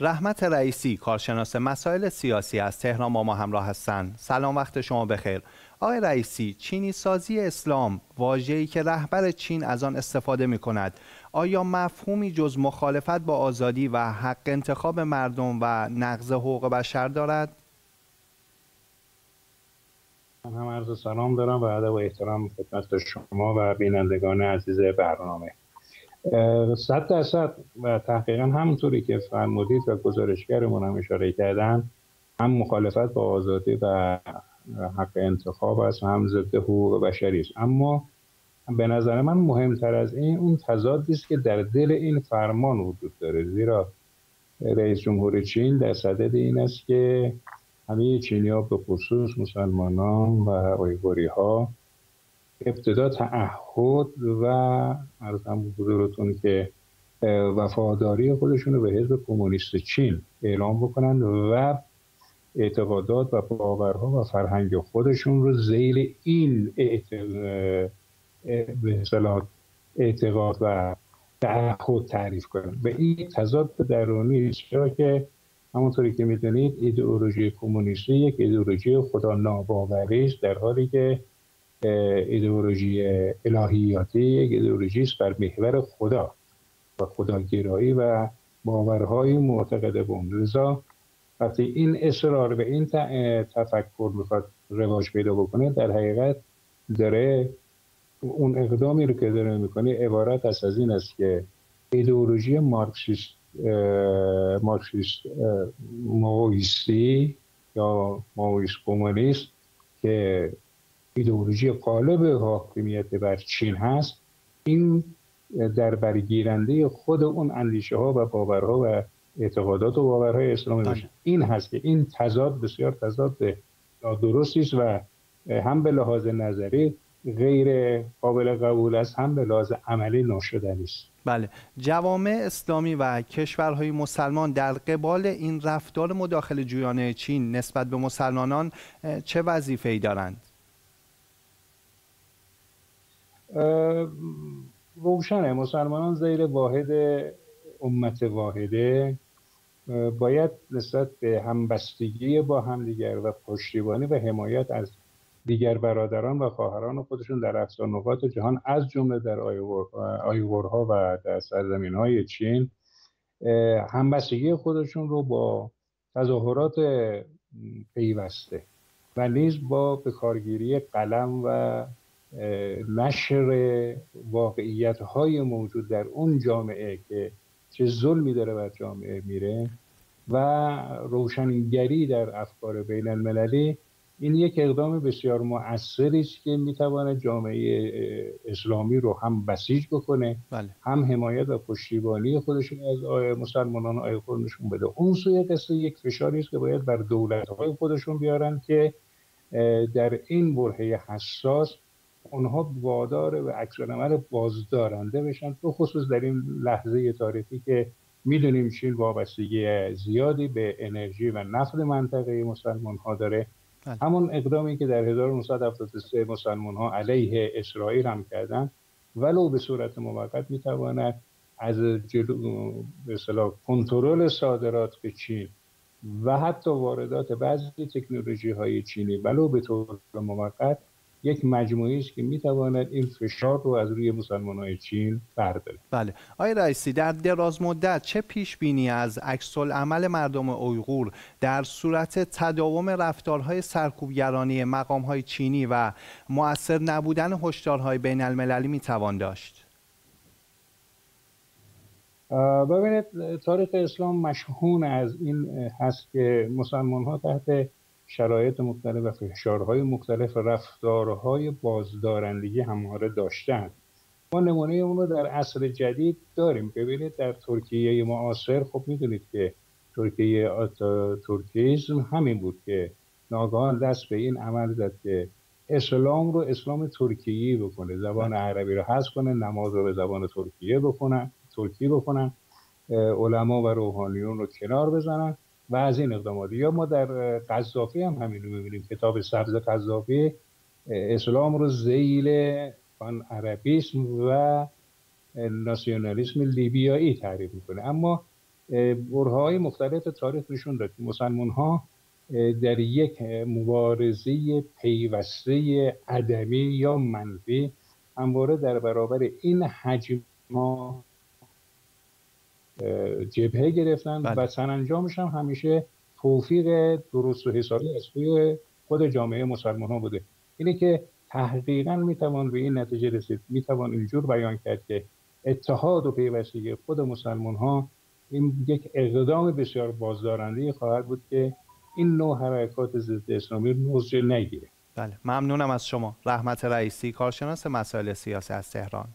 رحمت رئیسی کارشناس مسائل سیاسی از تهران با ما همراه هستند سلام وقت شما بخیر. آقای رئیسی چینی سازی اسلام واژه‌ای که رهبر چین از آن استفاده می کند آیا مفهومی جز مخالفت با آزادی و حق انتخاب مردم و نقض حقوق بشر دارد؟ من هم عرض سلام دارم و ادب و احترام خدمت شما و بینندگان عزیز برنامه. صد درصد و تحقیقا همونطوری که فرمودید و گزارشگرمون هم اشاره کردن هم مخالفت با آزادی و حق انتخاب است هم ضد حقوق بشری است. اما به نظر من مهمتر از این اون تضادی است که در دل این فرمان وجود داره. زیرا رئیس جمهور چین در صدد این است که همه چینی ها به خصوص مسلمانان و اویگوری ها ابتدا تعهد و ارزم حضورتون که وفاداری خودشون رو به حزب کمونیست چین اعلام بکنن و اعتقادات و باورها و فرهنگ خودشون رو زیل این به اعتقاد و تعهد تعریف کنن. به این تضاد درونی چرا که همونطوری که می‌دونید ایدئولوژی کمونیستی یک ایدئولوژی خدا ناباوری در حالی که ایدئولوژی الهیاتی یک ایدئولوژی است بر محور خدا و خداگرایی و باورهای معتقد به وقتی این اصرار به این تفکر می‌خواد رواج پیدا بکنه در حقیقت داره اون اقدامی رو که داره می‌کنه عبارت است از این است که ایدئولوژی مارکسیست مارکسیست ماویستی یا ماویست کمونیست که ایدئولوژی قالب حاکمیت بر چین هست این در برگیرنده خود اون اندیشه ها و باورها و اعتقادات و باورهای اسلامی باشه بله. این هست که این تضاد بسیار تضاد نادرستی است و هم به لحاظ نظری غیر قابل قبول است هم به لحاظ عملی ناشدنی است. بله. جوامع اسلامی و کشورهای مسلمان در قبال این رفتار مداخل جویانه چین نسبت به مسلمانان چه وظیفه‌ای دارند؟ روشنه. مسلمانان زیر واحد امت واحده. باید نسبت به همبستگی با همدیگر و پشتیبانی و حمایت از دیگر برادران و خواهران خودشون در اقصا نقاط جهان از جمله در آیورها و در سرزمین های چین همبستگی خودشون رو با تظاهرات پیوسته و نیز با به کارگیری قلم و نشر واقعیت های موجود در اون جامعه که چه ظلمی داره بر جامعه میره و روشنگری در افکار بین المللی این یک اقدام بسیار مؤثری است که می‌تواند جامعه اسلامی رو هم بسیج بکنه بله. هم حمایت و پشتیبانی خودشون از مسلمانان آیه نشون بده اون سوی قصه یک فشاری است که باید بر دولت های خودشون بیارن که در این برهه حساس اونها وادار و عکس عمل بازدارنده بشن تو خصوص در این لحظه تاریخی که می‌دونیم چین وابستگی زیادی به انرژی و نفت منطقه مسلمان ها داره بله. همون اقدامی که در 1973 مسلمان ها علیه اسرائیل هم کردن ولو به صورت موقت می‌تواند از جلو به کنترل صادرات به چین و حتی واردات بعضی تکنولوژی های چینی ولو به طور موقت یک مجموعی است که می‌تواند این فشار رو از روی مسلمان های چین برداره. بله. آقای رئیسی در دراز مدت چه پیش بینی از عکس عمل مردم اویغور در صورت تداوم رفتارهای سرکوبگرانی مقام های چینی و مؤثر نبودن هشدارهای بین المللی می‌توان داشت؟ ببینید تاریخ اسلام مشهون از این هست که مسلمان ها تحت شرایط مختلف و فشارهای مختلف رفتارهای بازدارندگی همواره داشتن ما نمونه اون رو در عصر جدید داریم. ببینید در ترکیه معاصر خب می‌دونید که ترکیه ترکیزم همین بود که ناگهان دست به این عمل زد که اسلام رو اسلام ترکیه بکنه زبان عربی رو حذف کنه نماز رو به زبان ترکیه بخونن ترکی بخونن علما و روحانیون رو کنار بزنن. و از این اقدامات یا ما در قذافی هم همین رو می‌بینیم. کتاب سبز قذافی اسلام رو زیل آن عربیسم و ناسیونالیسم لیبیایی تعریف می‌کنه. اما برهای مختلف تاریخ نشون داد. که مسلمان ها در یک مبارزه پیوسته عدمی یا منفی همواره در برابر این حجم جبهه گرفتن بله. و سرانجامش هم همیشه توفیق درست و حسابی از سوی خود جامعه مسلمان ها بوده. اینه که تحقیقا می‌توان به این نتیجه رسید. می‌توان اینجور بیان کرد که اتحاد و پیوستگی خود مسلمان ها این یک اقدام بسیار بازدارنده خواهد بود که این نوع حرکات ضد اسلامی نوزج نگیره. بله ممنونم از شما. رحمت رئیسی کارشناس مسائل سیاسی از تهران.